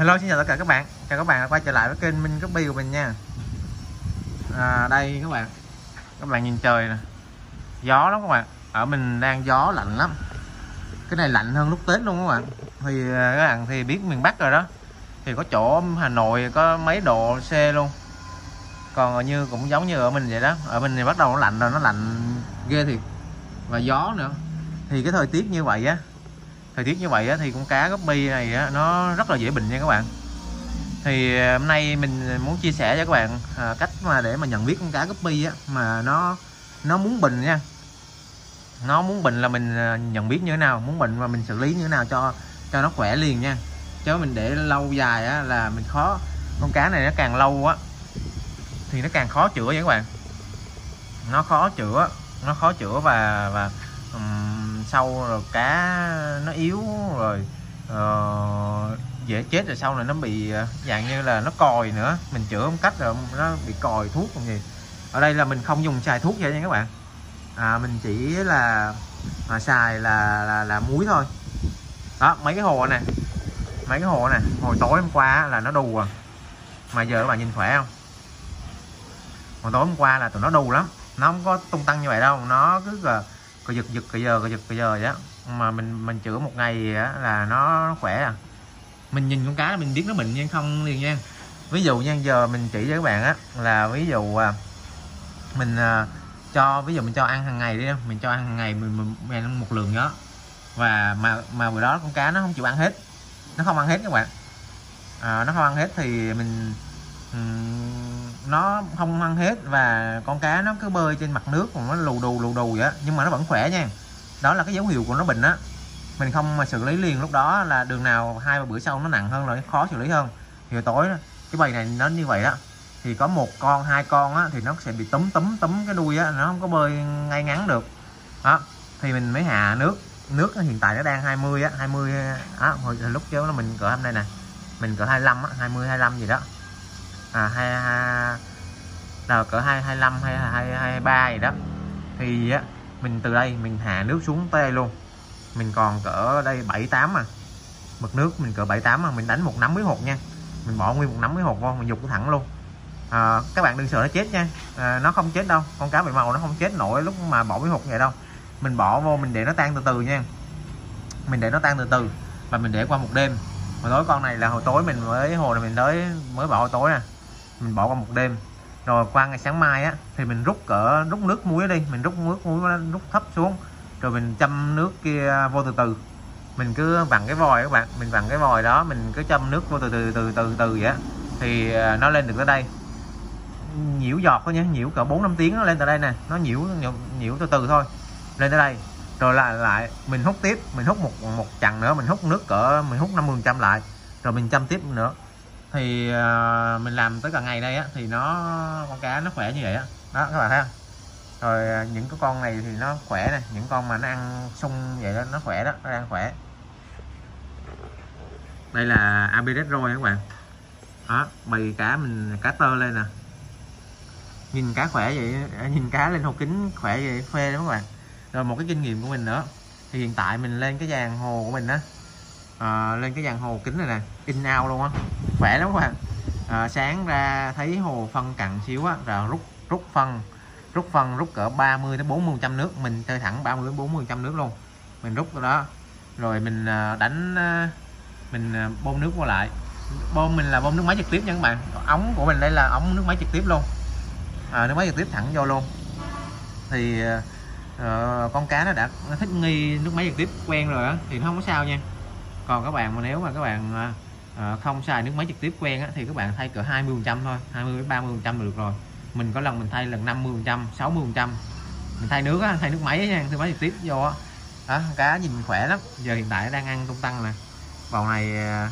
Hello xin chào tất cả các bạn. Chào các bạn đã quay trở lại với kênh Minh Copy của mình nha. À, Đây các bạn. Các bạn nhìn trời nè. Gió lắm các bạn. Ở mình đang gió lạnh lắm. Cái này lạnh hơn lúc Tết luôn các bạn. Thì à, các bạn thì biết miền Bắc rồi đó. Thì có chỗ Hà Nội có mấy độ C luôn. Còn như cũng giống như ở mình vậy đó. Ở mình thì bắt đầu nó lạnh rồi Nó lạnh ghê thiệt. Và gió nữa. Thì cái thời tiết như vậy á thời tiết như vậy á, thì con cá guppy này nó rất là dễ bệnh nha các bạn. Thì à, hôm nay mình muốn chia sẻ cho các bạn à, cách mà để mà nhận biết con cá guppy á mà nó nó muốn bình nha. Nó muốn bệnh là mình à, nhận biết như thế nào muốn bệnh và mình xử lý như thế nào cho cho nó khỏe liền nha. Chứ mình để lâu dài á là mình khó con cá này nó càng lâu á thì nó càng khó chữa vậy các bạn. Nó khó chữa nó khó chữa và và um, sâu rồi cá nó yếu rồi uh, dễ chết rồi sau này nó bị ờ, dạng như là nó còi nữa. Mình chữa không cách rồi nó bị còi thuốc còn gì. Ở đây là mình không dùng xài thuốc vậy nha các bạn. À, mình chỉ là mà xài là là là muối thôi. Đó mấy cái hồ này mấy cái hồ này hồi tối hôm qua là nó đù à. Mà giờ các bạn nhìn khỏe không? Hồi tối hôm qua là tụi nó đù lắm. Nó không có tung tăng như vậy đâu nó cứ là cờ giật giật cái giờ cờ giật cái giờ vậy á. Mà mình mình chữa một ngày là nó khỏe à. Mình nhìn con cá mình biết nó bệnh nhưng không liền nha. Ví dụ nha giờ mình chỉ cho các bạn á là ví dụ à, mình à, cho ví dụ mình cho ăn hàng ngày đi mình cho ăn hàng ngày mình, mình, mình ăn một lượng đó và mà mà bữa đó con cá nó không chịu ăn hết. Nó không ăn hết các bạn. À, nó không ăn hết thì mình nó không ăn hết và con cá nó cứ bơi trên mặt nước còn nó lù đù lù đù vậy á. Nhưng mà nó vẫn khỏe nha. Đó là cái dấu hiệu của nó bệnh á. Mình không mà xử lý liền lúc đó là đường nào hai ba bữa sau nó nặng hơn rồi khó xử lý hơn. Thì tối cái bầy này nó như vậy đó. Thì có một con hai con á, thì nó sẽ bị túm túm túm cái đuôi á nó không có bơi ngay ngắn được. Đó thì mình mới hạ nước. Nước hiện tại nó đang 20 á 20 á hồi lúc trước nó mình cỡ hôm nay nè mình cỡ 25 á 20 25 gì đó à hai là cỡ hai hai năm hay hai hai ba gì đó. Thì á mình từ đây mình hạ nước xuống tới đây luôn. Mình còn cỡ đây bảy tám mà mực nước mình cỡ bảy tám mà mình đánh một nắm với hột nha. Mình bỏ nguyên một nắm với hột vô mình dục thẳng luôn. À, các bạn đừng sợ nó chết nha. À, nó không chết đâu. Con cá bị màu nó không chết nổi lúc mà bỏ với hột vậy đâu. Mình bỏ vô mình để nó tan từ từ nha. Mình để nó tan từ từ và mình để qua một đêm. Hồi tối con này là hồi tối mình mới hồ này mình tới mới bỏ hồi tối nè mình bỏ qua một đêm. Rồi qua ngày sáng mai á thì mình rút cỡ rút nước muối đi mình rút nước muối rút thấp xuống. Rồi mình châm nước kia vô từ từ. Mình cứ vặn cái vòi các bạn. Mình vặn cái vòi đó mình cứ châm nước vô từ từ từ từ từ vậy á. Thì à, nó lên được tới đây. Nhiễu giọt thôi nhé nhiễu cỡ 4 năm tiếng nó lên tới đây nè. Nó nhiễu nhiễu, nhiễu từ từ thôi. Lên tới đây. Rồi lại lại mình hút tiếp. Mình hút một một chặng nữa. Mình hút nước cỡ mình hút 50 trăm lại. Rồi mình châm tiếp nữa thì uh, mình làm tới cả ngày đây á thì nó con cá nó khỏe như vậy á. Đó. các bạn thấy không? Rồi à, những cái con này thì nó khỏe này những con mà nó ăn sung vậy đó nó khỏe đó nó đang khỏe. Đây là abiret rồi các bạn. Đó bày cá mình cá tơ lên nè. Nhìn cá khỏe vậy nhìn cá lên hồ kính khỏe vậy phê lắm các bạn. Rồi một cái kinh nghiệm của mình nữa thì hiện tại mình lên cái dàn hồ của mình á à, lên cái dàn hồ kính này nè. In out luôn á. Khỏe lắm các bạn. À, sáng ra thấy hồ phân cặn xíu á rồi rút rút phân. Rút phân rút cỡ 30 đến 40 trăm nước. Mình chơi thẳng 30 đến 40 trăm nước luôn. Mình rút cái đó. Rồi mình ờ, đánh mình bơm nước qua lại. Bơm mình là bơm nước máy trực tiếp nha các bạn. Ống của mình đây là ống nước máy trực tiếp luôn. À, nước máy trực tiếp thẳng vô luôn. Thì uh, con cá nó đã thích nghi nước máy trực tiếp quen rồi á. Thì nó không có sao nha còn các bạn mà nếu mà các bạn à, à, không xài nước máy trực tiếp quen á thì các bạn thay cỡ 20 phần trăm thôi 20 đến 30 phần trăm được rồi. Mình có lần mình thay lần 50 phần trăm 60 phần trăm. Mình thay nước á thay nước máy nha thay máy trực tiếp vô á. Đó cá nhìn khỏe lắm. Giờ hiện tại đang ăn tung tăng nè. Bầu này à,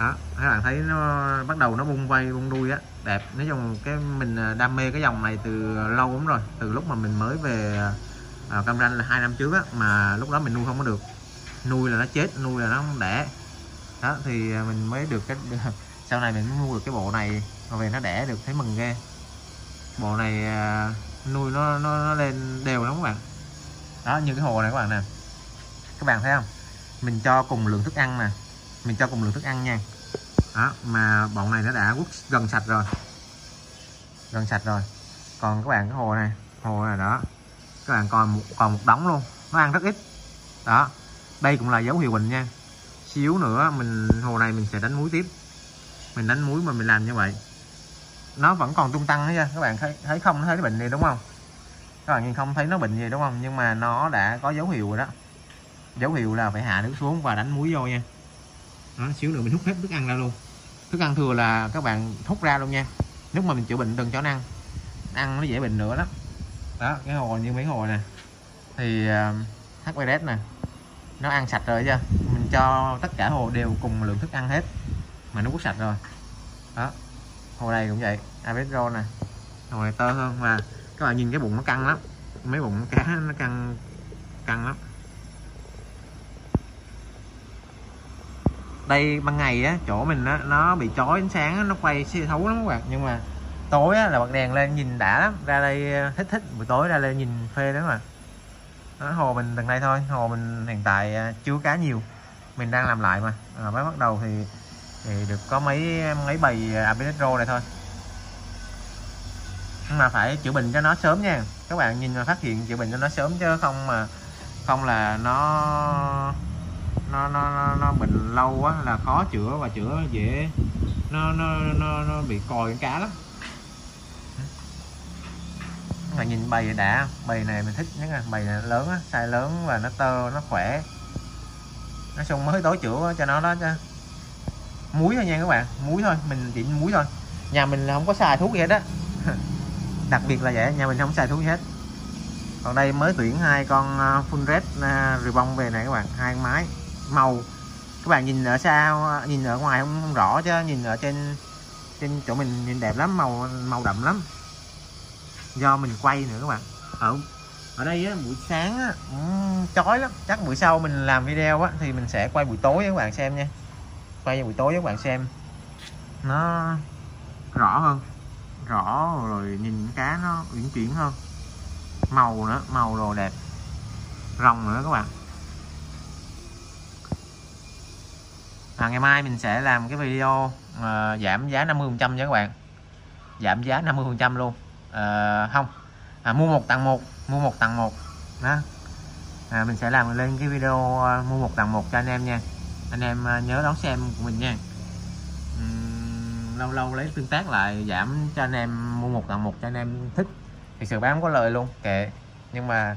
đó các bạn thấy nó bắt đầu nó bung vây bung đuôi á. Đẹp. Nói chung cái mình đam mê cái dòng này từ lâu lắm rồi. Từ lúc mà mình mới về à, cam ranh là hai năm trước á mà lúc đó mình nuôi không có được nuôi là nó chết nuôi là nó không đẻ. Đó thì à, mình mới được cái sau này mình mới mua được cái bộ này mà về nó đẻ được thấy mừng ghê. Bộ này à, nuôi nó, nó nó lên đều lắm các bạn. Đó như cái hồ này các bạn nè. Các bạn thấy không? Mình cho cùng lượng thức ăn nè. Mình cho cùng lượng thức ăn nha. Đó mà bọn này nó đã quất gần sạch rồi. Gần sạch rồi. Còn các bạn cái hồ này hồ này đó các bạn còn một còn một đống luôn. Nó ăn rất ít. Đó đây cũng là dấu hiệu bình nha. Xíu nữa mình hồ này mình sẽ đánh muối tiếp. Mình đánh muối mà mình làm như vậy. Nó vẫn còn tung tăng nha. Các bạn thấy thấy không? Thấy cái bệnh gì đúng không? Các bạn nhìn không thấy nó bệnh gì đúng không? Nhưng mà nó đã có dấu hiệu rồi đó. Dấu hiệu là phải hạ nước xuống và đánh muối vô nha. Đó, xíu nữa mình hút hết thức ăn ra luôn. Thức ăn thừa là các bạn hút ra luôn nha. Lúc mà mình chữa bệnh từng cho nó ăn. Ăn nó dễ bệnh nữa đó, đó cái hồ như mấy hồ nè. Thì ờ, uh, HVS nè nó ăn sạch rồi chưa mình cho tất cả hồ đều cùng lượng thức ăn hết. Mà nó cũng sạch rồi. Đó. Hồ này cũng vậy. Abedro nè. Hồ này tơ hơn mà. Các bạn nhìn cái bụng nó căng lắm. Mấy bụng cá nó căng căng lắm. Đây ban ngày á chỗ mình á nó bị chói ánh sáng á, nó quay xe thấu lắm các bạn. Nhưng mà tối á, là bật đèn lên nhìn đã lắm. Ra đây ờ, thích thích. Buổi tối ra đây nhìn phê đó mà đó, hồ mình từng đây thôi. Hồ mình hiện tại à, chưa cá nhiều. Mình đang làm lại mà. À, mới bắt đầu thì thì được có mấy mấy bầy à, abinetro này thôi. Nhưng mà phải chữa bệnh cho nó sớm nha. Các bạn nhìn mà phát hiện chữa bệnh cho nó sớm chứ không mà không là nó nó nó nó, nó bệnh lâu quá là khó chữa và chữa dễ. Nó nó nó, nó bị còi cá lắm mà nhìn bầy đã bầy này mình thích nhất là bầy này lớn á size lớn và nó tơ nó khỏe. Nói chung mới tối chữa cho nó đó cho muối thôi nha các bạn muối thôi mình chỉ muối thôi. Nhà mình là không có xài thuốc gì hết á. Đặc biệt là vậy nhà mình không xài thuốc gì hết. Còn đây mới tuyển hai con à, full red à, ribbon về này các bạn hai mái màu. Các bạn nhìn ở xa à, nhìn ở ngoài không, không rõ chứ nhìn ở trên trên chỗ mình nhìn đẹp lắm màu màu đậm lắm do mình quay nữa các bạn. Ở ở đây á, buổi sáng á, chói lắm. Chắc buổi sau mình làm video á, thì mình sẽ quay buổi tối với các bạn xem nha. Quay buổi tối với các bạn xem. Nó rõ hơn. Rõ rồi nhìn cá nó uyển chuyển hơn. Màu nữa màu đồ đẹp. Rồng nữa các bạn. À, ngày mai mình sẽ làm cái video uh, giảm giá 50 trăm cho các bạn. Giảm giá 50 trăm luôn uh, không. À, mua một tặng một mua một tặng một. Đó. À, mình sẽ làm lên cái video uh, mua một tặng một cho anh em nha. Anh em uh, nhớ đón xem của mình nha. Uhm, lâu lâu lấy tương tác lại giảm cho anh em mua một tặng một cho anh em thích. Thì sự bán có lời luôn kệ. Nhưng mà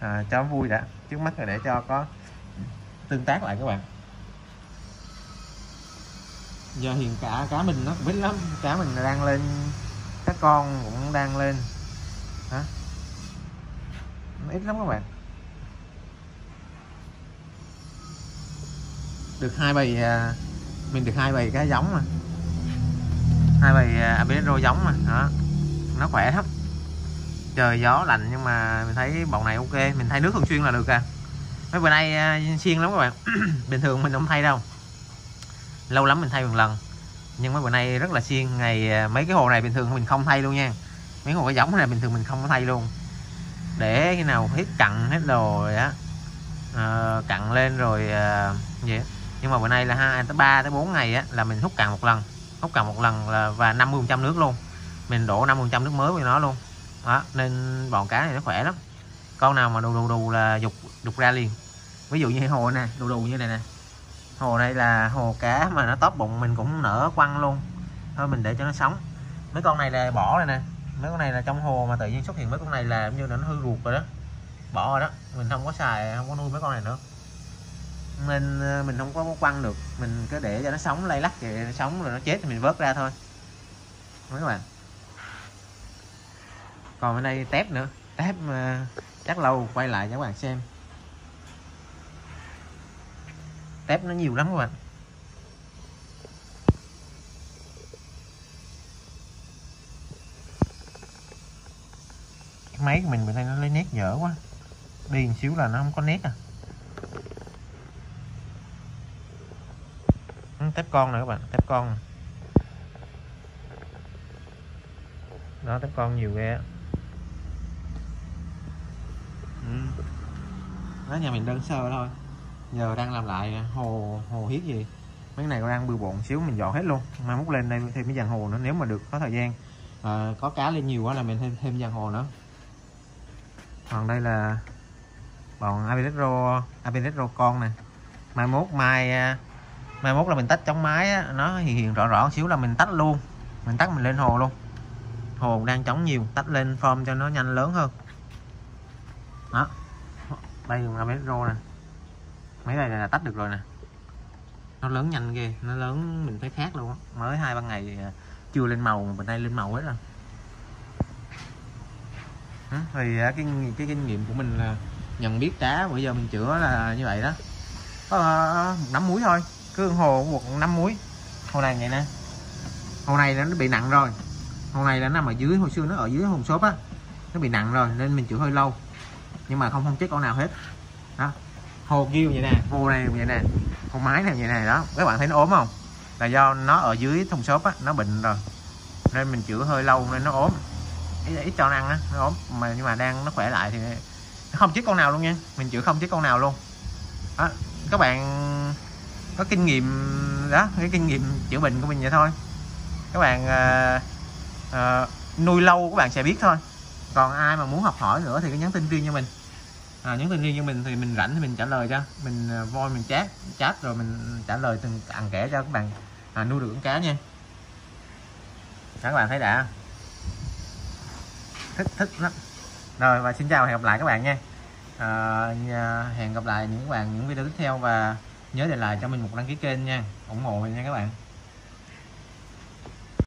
à, cho vui đã. Trước mắt là để cho có tương tác lại các bạn. Giờ hiện cả cá mình nó cũng lắm. Cá mình đang lên các con cũng đang lên. Hả? Ít lắm các bạn. Được hai bầy à, mình được hai bầy cá giống mà. Hai bầy à, abelro giống mà, đó. Nó khỏe lắm. Trời gió lạnh nhưng mà mình thấy bọn này ok, mình thay nước thường xuyên là được à. Mấy bữa nay à, xiên lắm các bạn. Bình thường mình không thay đâu. Lâu lắm mình thay một lần nhưng mấy bữa nay rất là xiên ngày à, mấy cái hồ này bình thường mình không thay luôn nha. Mấy hồ cái giống này bình thường mình không có thay luôn. Để khi nào hết cặn hết rồi á à, cặn lên rồi à, vậy nhưng mà bữa nay là hai tới ba tới bốn ngày á là mình hút cặn một lần. Hút cặn một lần là và 50 trăm nước luôn. Mình đổ 50 trăm nước mới với nó luôn. Đó nên bọn cá này nó khỏe lắm. Con nào mà đù đù đù là dục dục ra liền. Ví dụ như hồ nè đù đù như này nè hồ đây là hồ cá mà nó tóp bụng mình cũng nở quăng luôn. Thôi mình để cho nó sống. Mấy con này là bỏ rồi nè. Mấy con này là trong hồ mà tự nhiên xuất hiện mấy con này là như là nó hư ruột rồi đó. Bỏ rồi đó. Mình không có xài, không có nuôi mấy con này nữa. Nên ờ, mình không có quăng được. Mình cứ để cho nó sống, lay lắc thì nó sống rồi nó chết thì mình vớt ra thôi. Mấy các bạn. Còn bên đây tép nữa. Tép ờ, chắc lâu quay lại cho các bạn xem. Tép nó nhiều lắm các bạn. Máy của mình bữa nay nó lấy nét dở quá. Đi một xíu là nó không có nét à. Tép con này các bạn, tép con. Đó, tép con nhiều ghê ừ. đó nhà mình đơn sơ thôi giờ đang làm lại hồ hồ hiếc gì? Mấy cái này đang bừa bộn xíu mình dọn hết luôn. Mai mốt lên đây thêm cái dàn hồ nữa nếu mà được có thời gian. À, có cá lên nhiều quá là mình thêm thêm dàn hồ nữa. Còn đây là bọn Abiretro Abiretro con nè. Mai mốt mai mai mốt là mình tách chống máy á, nó hiện hiện rõ rõ xíu là mình tách luôn. Mình tắt mình lên hồ luôn. Hồ đang chống nhiều tách lên form cho nó nhanh lớn hơn. Đó. Đây là mấy nè mấy này là tách được rồi nè. Nó lớn nhanh ghê, nó lớn mình thấy khác luôn á. Mới hai ba ngày à, chưa lên màu, mà nay lên màu hết rồi. Thì à, cái cái kinh nghiệm của mình là nhận biết cá bây giờ mình chữa là như vậy đó. Có à, một nắm muối thôi, cứ hồ một nắm muối. Hồ này vậy nè. Hồ này nó bị nặng rồi. Hồ này là nằm ở dưới, hồi xưa nó ở dưới hồn xốp á. Nó bị nặng rồi, nên mình chữa hơi lâu. Nhưng mà không không chết con nào hết. Đó hồ kêu vậy nè. Vô này vậy nè. Con mái này vậy nè đó. Các bạn thấy nó ốm không? Là do nó ở dưới thùng xốp á nó bệnh rồi. Nên mình chữa hơi lâu nên nó ốm. Ít, ít cho nó ăn á nó ốm. Mà nhưng mà đang nó khỏe lại thì nó không chết con nào luôn nha. Mình chữa không chết con nào luôn. Đó các bạn có kinh nghiệm đó cái kinh nghiệm chữa bệnh của mình vậy thôi. Các bạn uh, uh, nuôi lâu các bạn sẽ biết thôi. Còn ai mà muốn học hỏi nữa thì cứ nhắn tin riêng cho mình à, nhắn tin riêng cho mình thì mình rảnh thì mình trả lời cho. Mình à, voi mình chat chat rồi mình trả lời từng ăn kể cho các bạn à, nuôi được con cá nha. Các bạn thấy đã thích thích lắm. Rồi và xin chào hẹn gặp lại các bạn nha. À, hẹn gặp lại những bạn những video tiếp theo và nhớ để lại cho mình một đăng ký kênh nha. ủng hộ mình nha các bạn.